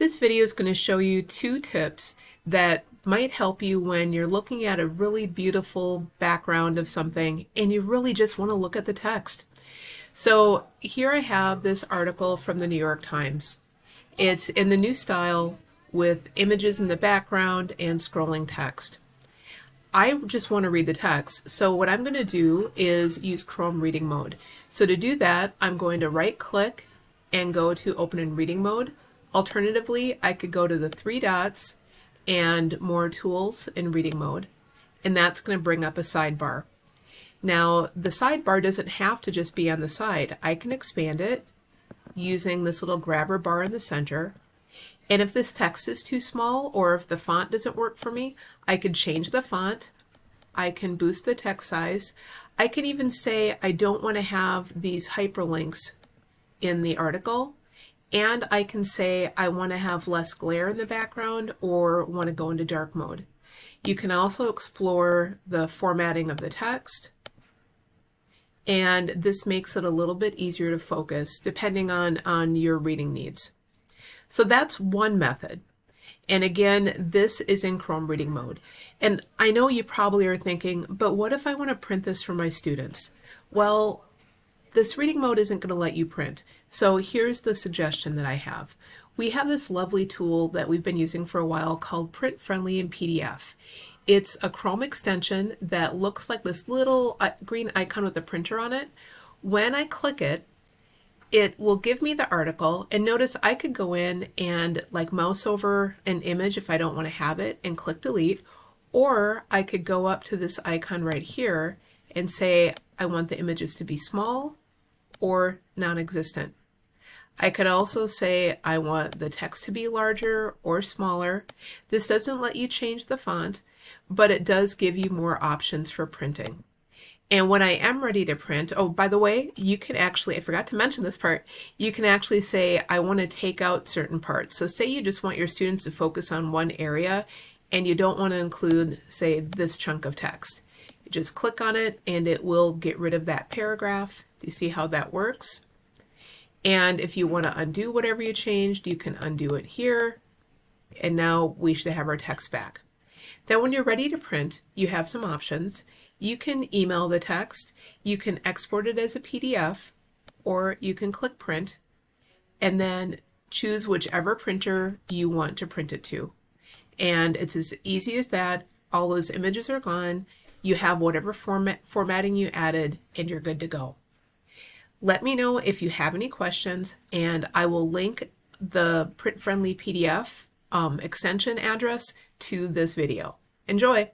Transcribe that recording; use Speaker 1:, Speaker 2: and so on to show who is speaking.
Speaker 1: This video is going to show you two tips that might help you when you're looking at a really beautiful background of something and you really just want to look at the text. So here I have this article from the New York Times. It's in the new style with images in the background and scrolling text. I just want to read the text, so what I'm going to do is use Chrome Reading Mode. So to do that, I'm going to right click and go to Open in Reading Mode. Alternatively, I could go to the three dots and more tools in reading mode, and that's going to bring up a sidebar. Now, the sidebar doesn't have to just be on the side. I can expand it using this little grabber bar in the center. And if this text is too small or if the font doesn't work for me, I could change the font. I can boost the text size. I can even say I don't want to have these hyperlinks in the article and I can say I want to have less glare in the background or want to go into dark mode. You can also explore the formatting of the text and this makes it a little bit easier to focus depending on, on your reading needs. So that's one method. And again, this is in Chrome reading mode. And I know you probably are thinking, but what if I want to print this for my students? Well, this reading mode isn't going to let you print. So here's the suggestion that I have. We have this lovely tool that we've been using for a while called Print Friendly and PDF. It's a Chrome extension that looks like this little uh, green icon with a printer on it. When I click it, it will give me the article and notice I could go in and like mouse over an image if I don't want to have it and click delete or I could go up to this icon right here and say I want the images to be small or non-existent. I could also say I want the text to be larger or smaller. This doesn't let you change the font, but it does give you more options for printing. And when I am ready to print, oh, by the way, you can actually, I forgot to mention this part, you can actually say, I want to take out certain parts. So say you just want your students to focus on one area and you don't want to include, say, this chunk of text. Just click on it and it will get rid of that paragraph do you see how that works? And if you want to undo whatever you changed, you can undo it here. And now we should have our text back. Then when you're ready to print, you have some options. You can email the text, you can export it as a PDF, or you can click print and then choose whichever printer you want to print it to. And it's as easy as that. All those images are gone. You have whatever format formatting you added and you're good to go. Let me know if you have any questions and I will link the print-friendly PDF um, extension address to this video. Enjoy!